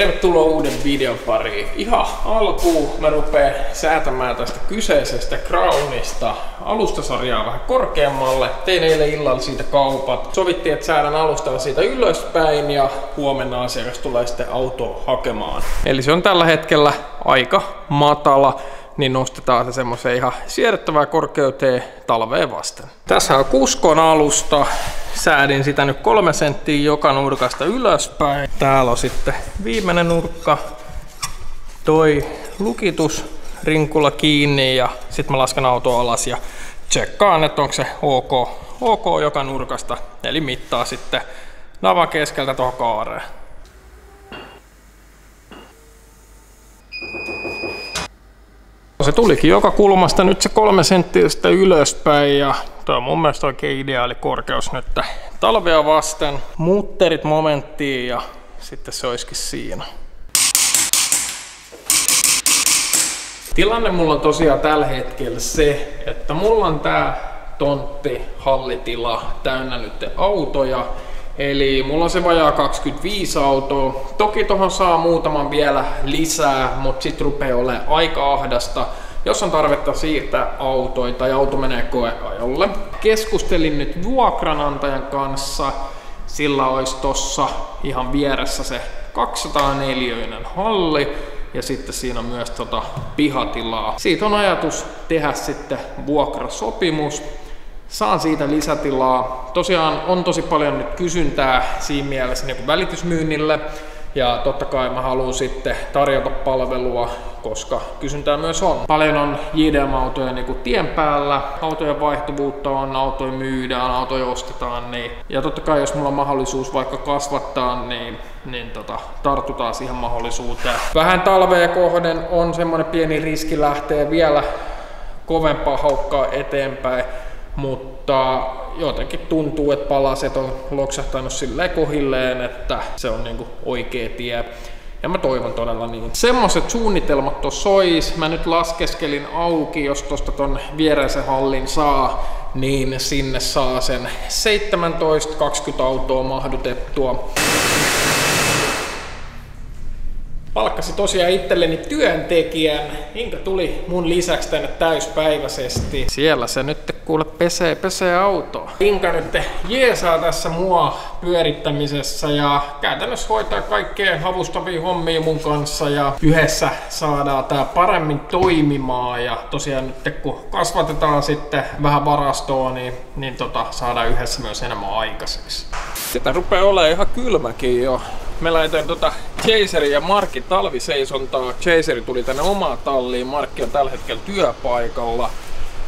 Tervetuloa uuden videon pariin. Ihan alkuun mä rupeen säätämään tästä kyseisestä Crownista alustasarjaa vähän korkeammalle. Tein eilen illalla siitä kaupat. Sovittiin, että säädän alustalla siitä ylöspäin ja huomenna asiakas tulee sitten autoa hakemaan. Eli se on tällä hetkellä aika matala niin nostetaan se semmoiseen ihan siedettävään korkeuteen talveen vasten. Tässä on kuskon alusta. Säädin sitä nyt kolme senttiä joka nurkasta ylöspäin. Täällä on sitten viimeinen nurkka. Toi lukitus rinkula kiinni ja sitten mä lasken autoa alas ja tsekkaan, että onko se ok, ok joka nurkasta. Eli mittaa sitten navan keskeltä tuohon kaareen. Se tulikin joka kulmasta nyt se kolme senttiä ylöspäin ja tuo on mun mielestä oikein ideaali korkeus nyt talvea vasten. Mutterit momenttiin ja sitten se olisikin siinä. Tilanne mulla on tosiaan tällä hetkellä se, että mulla on tää tontti, hallitila täynnä nyt autoja. Eli mulla on se vajaa 25 autoa. Toki tuohon saa muutaman vielä lisää, mutta sit rupeaa olemaan aika ahdasta. Jos on tarvetta siirtää autoja tai auto menee koeajolle. Keskustelin nyt vuokranantajan kanssa. Sillä olisi tossa ihan vieressä se 204 halli ja sitten siinä on myös tota pihatilaa. Siitä on ajatus tehdä sitten vuokrasopimus saan siitä lisätilaa. Tosiaan on tosi paljon nyt kysyntää siinä mielessä niin välitysmyynnille. Ja totta kai mä haluan sitten tarjota palvelua, koska kysyntää myös on. Paljon on JDM-autoja niin tien päällä, autojen vaihtuvuutta on, autoja myydään, autoja ostetaan. Niin. Ja totta kai jos mulla on mahdollisuus vaikka kasvattaa, niin, niin tota, tartutaan siihen mahdollisuuteen. Vähän talvea kohden on semmoinen pieni riski lähteä vielä kovempaa haukkaa eteenpäin mutta jotenkin tuntuu, että palaset on loksahtanut sille kohilleen, että se on niinku oikea tie. Ja mä toivon todella niin. Semmoset suunnitelmat tuossa sois. Mä nyt laskeskelin auki, jos tosta ton viereisen hallin saa, niin sinne saa sen 17-20 autoa mahdutettua palkkasi tosiaan itselleni työntekijän. Inka tuli mun lisäksi tänne täyspäiväisesti. Siellä se nyt kuule pesee, pesee autoa. Inka nyt jeesaa tässä mua pyörittämisessä ja käytännössä hoitaa kaikkea havustavia hommia mun kanssa ja yhdessä saadaan tää paremmin toimimaan ja tosiaan nyt kun kasvatetaan sitten vähän varastoa, niin, niin tota, saadaan yhdessä myös enemmän aikaiseksi. Sitä rupeaa olemaan ihan kylmäkin jo. Me laitoin tota Chaserin ja Markin talviseisontaa. Chaseri tuli tänne omaan talliin. Markki on tällä hetkellä työpaikalla.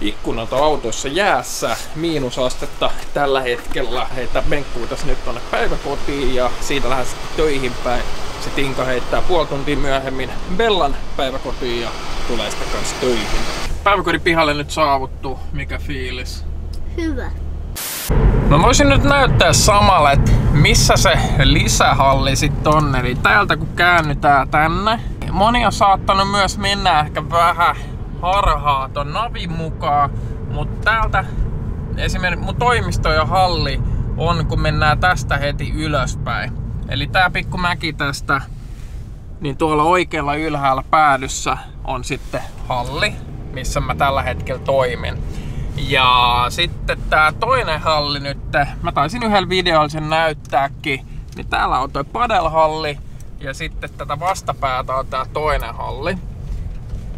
Ikkunat on autossa jäässä. Miinusastetta tällä hetkellä. Heitä menkkuu tässä nyt tonne päiväkotiin ja siitä lähden töihin päin. Se Tinka heittää puoli tuntia myöhemmin Bellan päiväkotiin ja tulee sitten kanssa töihin. Päiväkodin pihalle nyt saavuttu. Mikä fiilis? Hyvä. Mä voisin nyt näyttää samalla, että missä se lisähalli sitten on. Eli täältä kun käännytään tänne, moni on saattanut myös mennä ehkä vähän harhaa ton navin mukaan, mutta täältä esimerkiksi mun toimisto ja halli on, kun mennään tästä heti ylöspäin. Eli tää pikku mäki tästä, niin tuolla oikealla ylhäällä päädyssä on sitten halli, missä mä tällä hetkellä toimin. Ja sitten tää toinen halli nyt, mä taisin yhdellä videolla sen näyttääkin, niin täällä on toi padelhalli ja sitten tätä vastapäätä on tää toinen halli.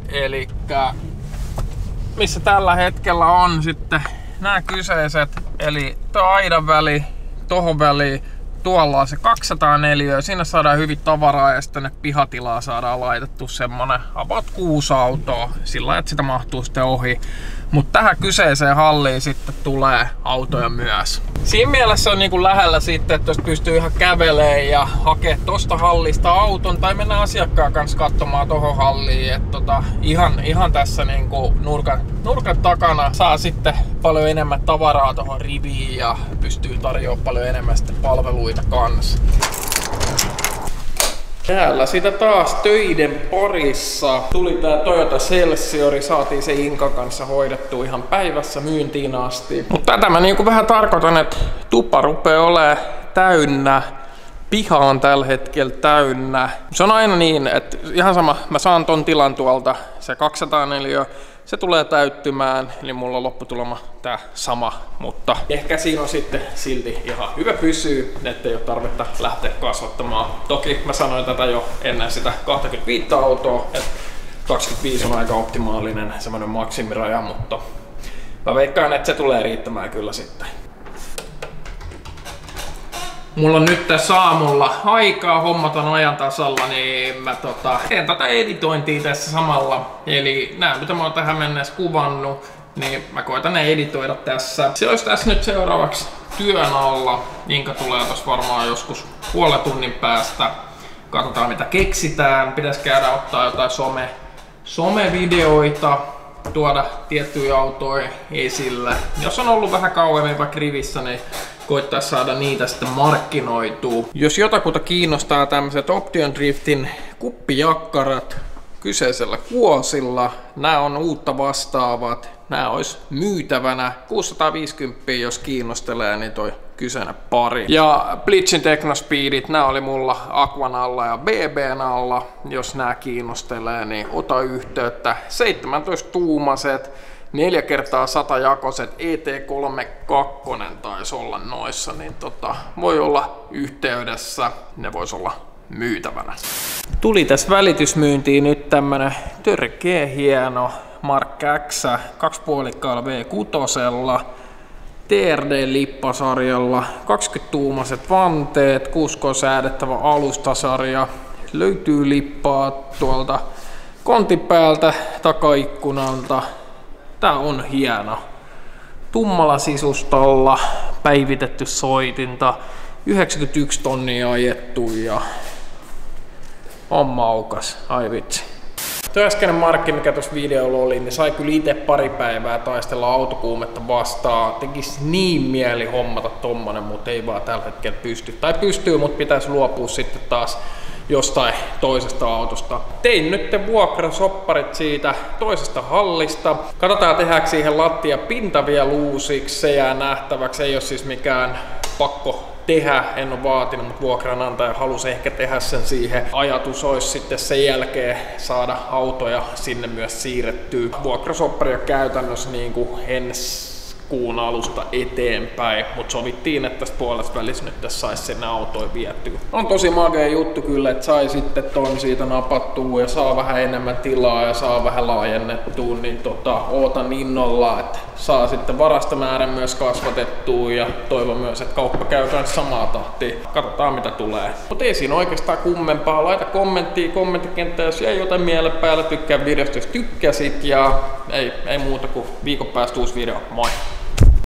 Eli missä tällä hetkellä on sitten nämä kyseiset, eli tuo aidan väli, tohon väliin, tuolla on se 204 siinä saadaan hyvin tavaraa ja sitten pihatilaa saadaan laitettu semmonen about kuusi autoa. Sillä että sitä mahtuu sitten ohi. Mutta tähän kyseiseen halliin sitten tulee autoja myös. Siinä mielessä on niinku lähellä sitten, että jos pystyy ihan kävelemään ja hakea tosta hallista auton tai mennä asiakkaan kanssa katsomaan tohon halliin. Et tota, ihan, ihan tässä niinku nurkan, nurkan takana saa sitten paljon enemmän tavaraa tohon riviin ja pystyy tarjoamaan paljon enemmän sitten palveluita kanssa. Täällä sitä taas töiden parissa tuli tää Toyota Celsiori, saatiin se Inka kanssa hoidettu ihan päivässä myyntiin asti. Mutta tätä mä niinku vähän tarkoitan, että tuppa rupeaa olemaan täynnä. piha on tällä hetkellä täynnä. Se on aina niin, että ihan sama, mä saan ton tilan tuolta, se 204, se tulee täyttymään, eli mulla on lopputulema tää sama, mutta ehkä siinä on sitten silti ihan hyvä pysyä, ettei ole tarvetta lähteä kasvattamaan. Toki mä sanoin tätä jo ennen sitä 25 autoa, että 25 on aika optimaalinen semmoinen maksimiraja, mutta mä veikkaan, että se tulee riittämään kyllä sitten. Mulla on nyt tässä aamulla aikaa, hommat on ajan tasalla, niin mä tota, teen tätä editointia tässä samalla. Eli nämä mitä mä oon tähän mennessä kuvannut, niin mä koitan ne editoida tässä. Se olisi tässä nyt seuraavaksi työn alla. Inka tulee tossa varmaan joskus puolen tunnin päästä. Katsotaan mitä keksitään. Pitäisi käydä ottaa jotain some, somevideoita, tuoda tiettyjä autoja esille. Jos on ollut vähän kauemmin vaikka rivissä, niin koittaa saada niitä sitten markkinoituu. Jos jotakuta kiinnostaa tämmöiset Option Driftin kuppijakkarat kyseisellä kuosilla, nämä on uutta vastaavat, nämä olisi myytävänä 650 jos kiinnostelee, niin toi kyseinen pari. Ja Blitzin Technospeedit, nämä oli mulla Aquan alla ja BBn alla. Jos nämä kiinnostelee, niin ota yhteyttä. 17 tuumaset, 4 kertaa 100 jakoset ET32 taisi olla noissa, niin tota, voi olla yhteydessä, ne vois olla myytävänä. Tuli tässä välitysmyyntiin nyt tämmönen törkeä hieno Mark X, kaksipuolikkaalla V6, TRD-lippasarjalla, 20-tuumaiset vanteet, 6 säädettävä alustasarja, löytyy lippaa tuolta kontin päältä, takaikkunalta, Tää on hieno. Tummalla sisustolla päivitetty soitinta, 91 tonnia ajettu ja on maukas, ai vitsi. Tuo äskeinen markki, mikä tuossa videolla oli, niin sai kyllä itse pari päivää taistella autokuumetta vastaan. Tekisi niin mieli hommata tommonen, mutta ei vaan tällä hetkellä pysty. Tai pystyy, mutta pitäisi luopua sitten taas jostain toisesta autosta. Tein nyt vuokrasopparit siitä toisesta hallista. Katsotaan tehdäänkö siihen lattia pinta vielä uusiksi, se jää nähtäväksi. Ei ole siis mikään pakko tehdä, en ole vaatinut, mutta vuokranantaja halusi ehkä tehdä sen siihen. Ajatus olisi sitten sen jälkeen saada autoja sinne myös siirrettyä. Vuokrasoppari on käytännössä niin kuin ensi kuun alusta eteenpäin, mutta sovittiin, että tästä puolesta välissä nyt tässä saisi sinne autoin viettyä. On tosi magea juttu kyllä, että sai sitten ton siitä napattua ja saa vähän enemmän tilaa ja saa vähän laajennettua, niin tota, ootan innolla, että saa sitten varastomäärän myös kasvatettua ja toivon myös, että kauppa käy myös samaa tahtia. Katsotaan mitä tulee. Mutta ei siinä oikeastaan kummempaa. Laita kommenttia kommenttikenttään, jos jäi jotain mieleen päällä. Tykkää videosta, jos tykkäsit ja ei, ei muuta kuin viikon päästä uusi video. Moi!